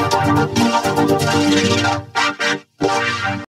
Thank you.